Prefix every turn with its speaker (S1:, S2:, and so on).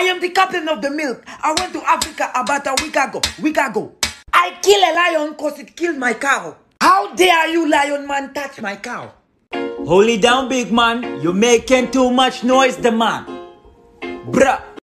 S1: I am the captain of the milk. I went to Africa about a week ago. Week ago. I kill a lion cause it killed my cow. How dare you, lion man, touch my cow?
S2: Hold it down, big man. You're making too much noise, the man. Bruh.